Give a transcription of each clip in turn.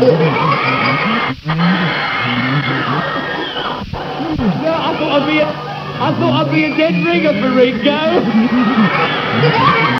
No, I thought I'd be a, I thought I'd be a dead ringer for Ringo.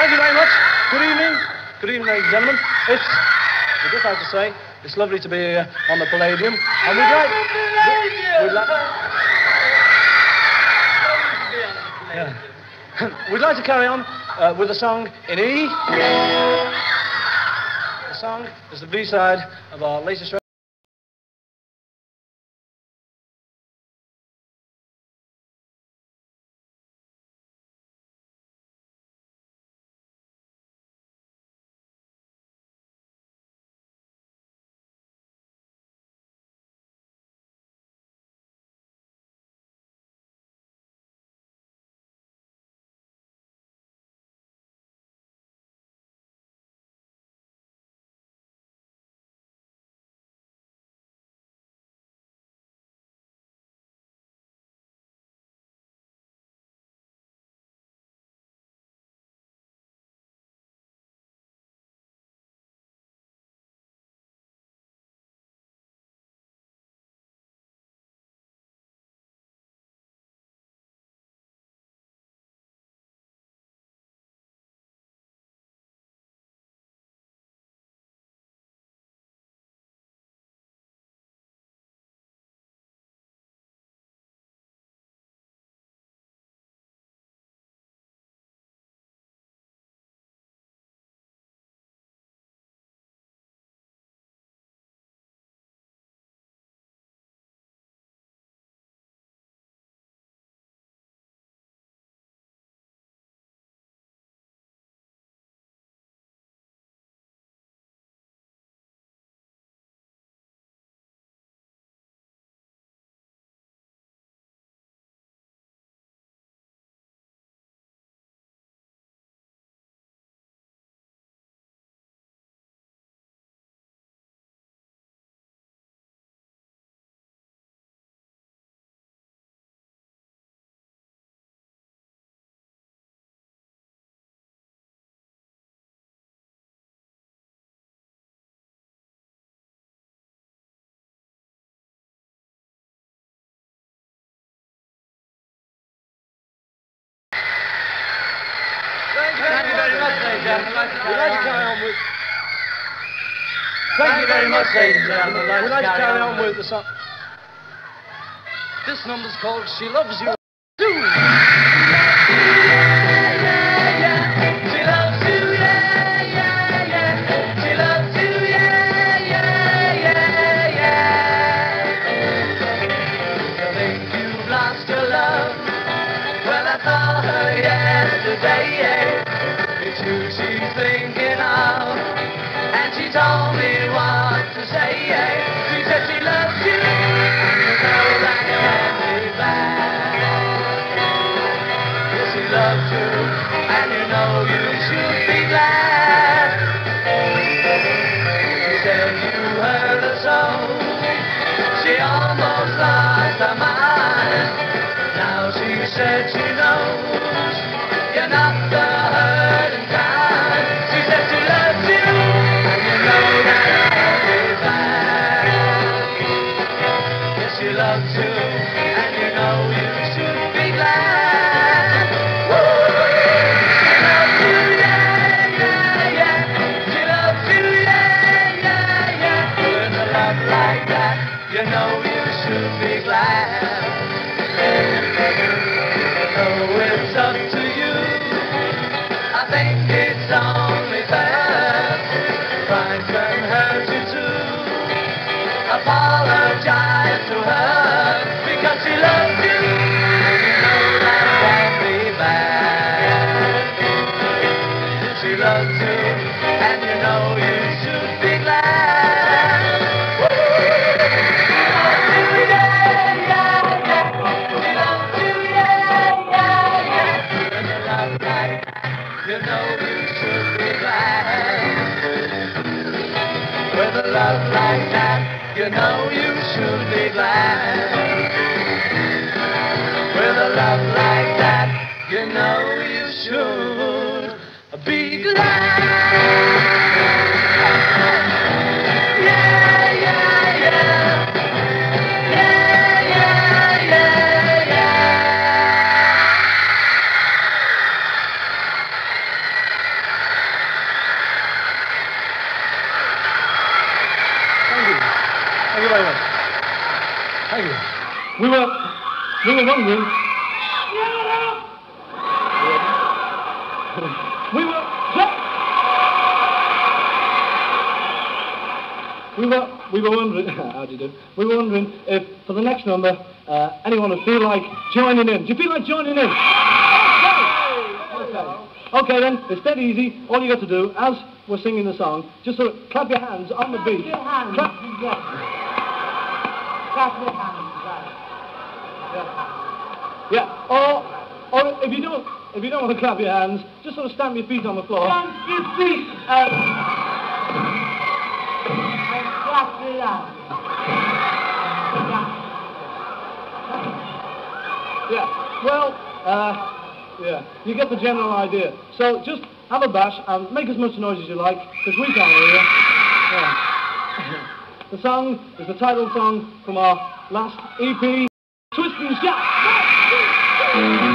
Thank you very much. Good evening. Good evening, ladies and gentlemen. It's, I just have to say, it's lovely to be here on the Palladium. And we'd like... We'd like... Yeah. we'd like to carry on uh, with a song in E. The song is the B-side of our latest record. We'd like to carry on with... Thank you very much, ladies and gentlemen. We'd like to carry on with the song. This number's called She Loves You. She said, She knows you're not the you know you should be glad. So it's up to you. I think it's only fair. Pride can hurt you too. Apologize to her because she loves you. You know that can't be bad. She loves you, and you know you should be glad. Love like that, you know you should be glad. With a love like that, you know you should be glad. Thank you very much. Thank you. We were, we were wondering. We were. We were, we were wondering, how do you do? We were wondering if, for the next number, uh, anyone would feel like joining in. Do you feel like joining in? Okay. Okay then, it's dead easy. All you got to do, as we're singing the song, just sort of clap your hands on the beat. your hands, Clap. yes. Clap your hands, right. Yeah. Or, or if you don't, if you don't want to clap your hands, just sort of stamp your feet on the floor. Stamp your feet out. And clap your hands. Yeah. Yeah. Well, uh, yeah. You get the general idea. So just have a bash and make as much noise as you like, because we can't hear you. Yeah. the song is the title song from our last EP, Twist and.